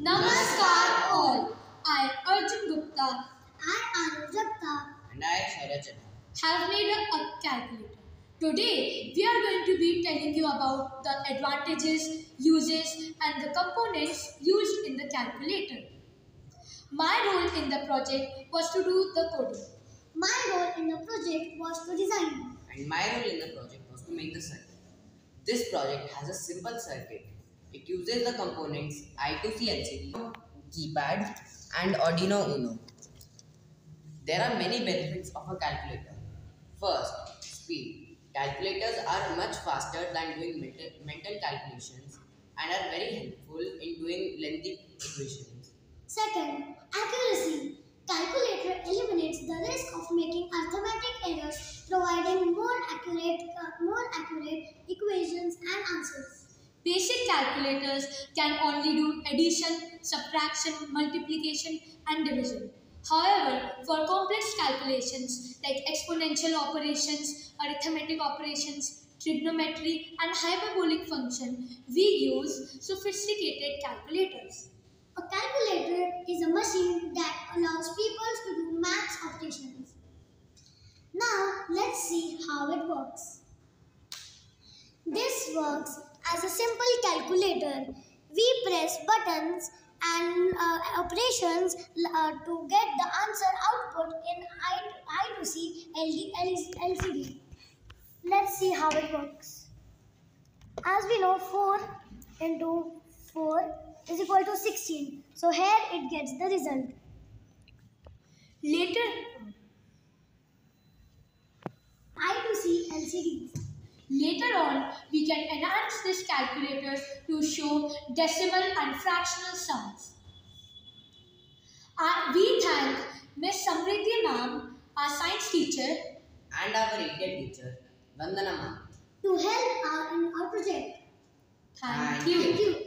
Namaskar all. I, Arjun Gupta, I, Anuj Jagtap, And I, Shairaj have made a, a calculator. Today, we are going to be telling you about the advantages, uses, and the components used in the calculator. My role in the project was to do the coding. My role in the project was to design. And my role in the project was to make the circuit. This project has a simple circuit. It uses the components I2C LCD, keypad, and Arduino Uno. There are many benefits of a calculator. First, speed. Calculators are much faster than doing mental, calculations and are very helpful in doing lengthy equations. Second, accuracy. Calculator eliminates the risk of making arithmetic errors, providing more accurate, uh, more accurate equations and answers. Basic calculators can only do addition, subtraction, multiplication, and division. However, for complex calculations like exponential operations, arithmetic operations, trigonometry, and hyperbolic function, we use sophisticated calculators. A calculator is a machine that allows people to do maths operations. Now, let's see how it works. This works as a simple calculator. We press buttons and uh, operations uh, to get the answer output in I, I2C LCD. Let's see how it works. As we know, 4 into 4 is equal to 16. So here it gets the result. Later, I2C LCD. Later on, we can enhance this calculator to show decimal and fractional sums. Uh, we thank Miss Samriddhi ma'am, our science teacher, And our Indian teacher, Vandana Ma'am. To help our, in our project. Thank Thank you. Thank you.